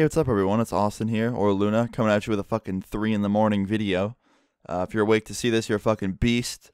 Hey, what's up, everyone? It's Austin here, or Luna, coming at you with a fucking 3 in the morning video. Uh, if you're awake to see this, you're a fucking beast.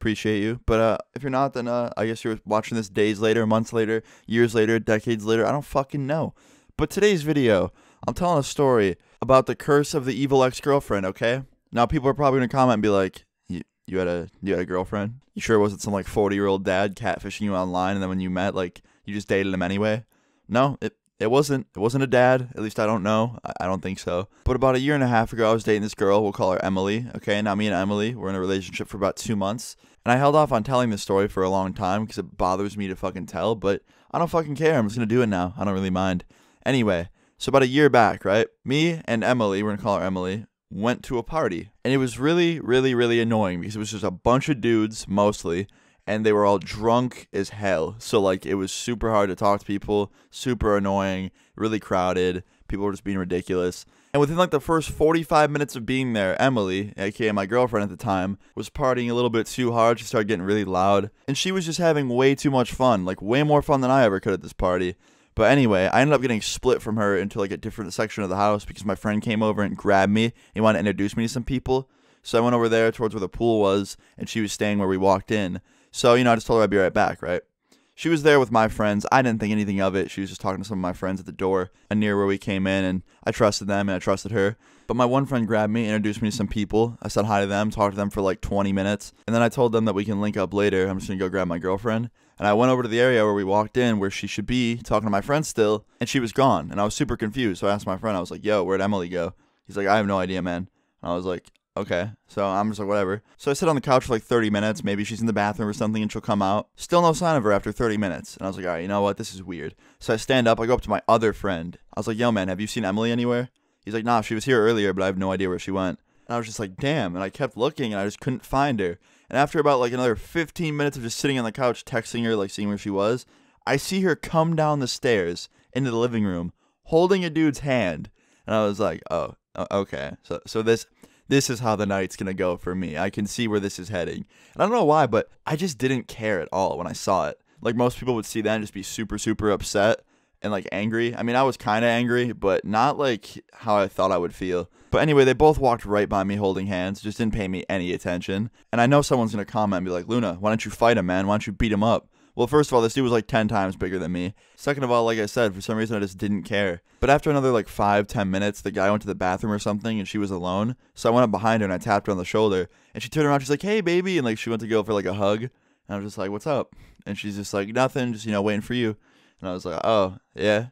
Appreciate you. But uh, if you're not, then uh, I guess you're watching this days later, months later, years later, decades later. I don't fucking know. But today's video, I'm telling a story about the curse of the evil ex girlfriend, okay? Now, people are probably going to comment and be like, you, had a you had a girlfriend? You sure it wasn't some like 40 year old dad catfishing you online and then when you met, like, you just dated him anyway? No, it it wasn't. It wasn't a dad. At least I don't know. I, don't think so. But about a year and a half ago, I was dating this girl. We'll call her Emily. Okay. Now me and Emily were in a relationship for about two months, and I held off on telling this story for a long time because it bothers me to fucking tell. But I don't fucking care. I'm just gonna do it now. I don't really mind. Anyway, so about a year back, right? Me and Emily, we're gonna call her Emily, went to a party, and it was really, really, really annoying because it was just a bunch of dudes mostly and they were all drunk as hell. So like it was super hard to talk to people, super annoying, really crowded. People were just being ridiculous. And within like the first 45 minutes of being there, Emily, aka my girlfriend at the time, was partying a little bit too hard. She started getting really loud. And she was just having way too much fun, like way more fun than I ever could at this party. But anyway, I ended up getting split from her into like a different section of the house because my friend came over and grabbed me and wanted to introduce me to some people. So I went over there towards where the pool was, and she was staying where we walked in. So, you know, I just told her I'd be right back, right? She was there with my friends. I didn't think anything of it. She was just talking to some of my friends at the door near where we came in, and I trusted them and I trusted her. But my one friend grabbed me, introduced me to some people. I said hi to them, talked to them for like 20 minutes, and then I told them that we can link up later. I'm just gonna go grab my girlfriend. And I went over to the area where we walked in, where she should be, talking to my friend still, and she was gone. And I was super confused. So I asked my friend, I was like, yo, where'd Emily go? He's like, I have no idea, man. And I was like, Okay. So I'm just like, whatever. So I sit on the couch for like 30 minutes. Maybe she's in the bathroom or something and she'll come out. Still no sign of her after 30 minutes. And I was like, all right, you know what? This is weird. So I stand up. I go up to my other friend. I was like, yo, man, have you seen Emily anywhere? He's like, nah, she was here earlier, but I have no idea where she went. And I was just like, damn. And I kept looking and I just couldn't find her. And after about like another 15 minutes of just sitting on the couch, texting her, like seeing where she was, I see her come down the stairs into the living room holding a dude's hand. And I was like, oh, okay. So, so this this is how the night's gonna go for me. I can see where this is heading. And I don't know why, but I just didn't care at all when I saw it. Like most people would see that and just be super, super upset and like angry. I mean, I was kind of angry, but not like how I thought I would feel. But anyway, they both walked right by me holding hands, just didn't pay me any attention. And I know someone's gonna comment and be like, Luna, why don't you fight him, man? Why don't you beat him up? Well, first of all, this dude was like 10 times bigger than me. Second of all, like I said, for some reason I just didn't care. But after another like five, ten minutes, the guy went to the bathroom or something and she was alone. So I went up behind her and I tapped her on the shoulder. And she turned around, she's like, hey, baby. And like she went to go for like a hug. And I was just like, what's up? And she's just like, nothing, just, you know, waiting for you. And I was like, oh, yeah.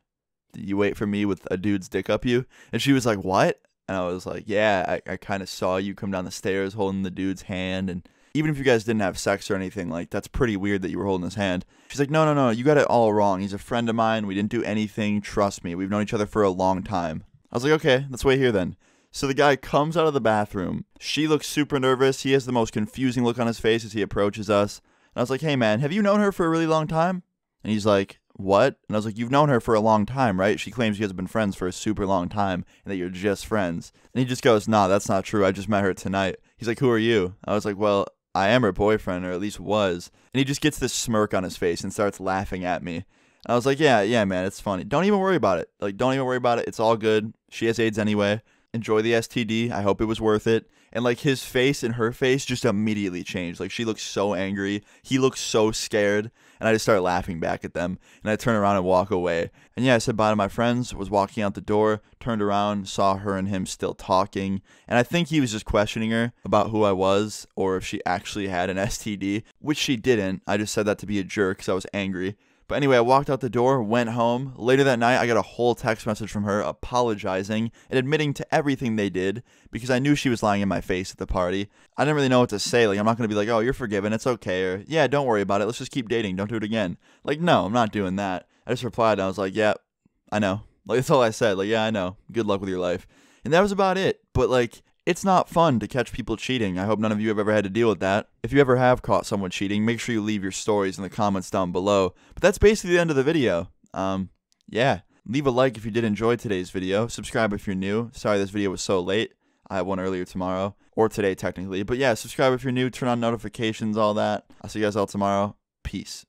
You wait for me with a dude's dick up you? And she was like, what? And I was like, yeah, I, I kind of saw you come down the stairs holding the dude's hand. And even if you guys didn't have sex or anything, like that's pretty weird that you were holding his hand. She's like, no, no, no, you got it all wrong. He's a friend of mine. We didn't do anything. Trust me. We've known each other for a long time. I was like, okay, let's wait here then. So the guy comes out of the bathroom. She looks super nervous. He has the most confusing look on his face as he approaches us. And I was like, hey man, have you known her for a really long time? And he's like, what? And I was like, you've known her for a long time, right? She claims you guys have been friends for a super long time and that you're just friends. And he just goes, nah, that's not true. I just met her tonight. He's like, who are you? I was like, well, I am her boyfriend, or at least was. And he just gets this smirk on his face and starts laughing at me. I was like, yeah, yeah, man, it's funny. Don't even worry about it. Like, don't even worry about it. It's all good. She has AIDS anyway. Enjoy the STD. I hope it was worth it and like his face and her face just immediately changed. Like she looks so angry, he looks so scared, and I just start laughing back at them. And I turn around and walk away. And yeah, I said bye to my friends, was walking out the door, turned around, saw her and him still talking, and I think he was just questioning her about who I was or if she actually had an STD, which she didn't. I just said that to be a jerk because I was angry. But anyway, I walked out the door, went home. Later that night, I got a whole text message from her apologizing and admitting to everything they did because I knew she was lying in my face at the party. I didn't really know what to say. Like, I'm not going to be like, oh, you're forgiven. It's okay. Or, yeah, don't worry about it. Let's just keep dating. Don't do it again. Like, no, I'm not doing that. I just replied and I was like, yeah, I know. Like, that's all I said. Like, yeah, I know. Good luck with your life. And that was about it. But, like, it's not fun to catch people cheating. I hope none of you have ever had to deal with that. If you ever have caught someone cheating, make sure you leave your stories in the comments down below. But that's basically the end of the video. Um, yeah. Leave a like if you did enjoy today's video. Subscribe if you're new. Sorry this video was so late. I have one earlier tomorrow, or today technically. But yeah, subscribe if you're new. Turn on notifications, all that. I'll see you guys all tomorrow. Peace.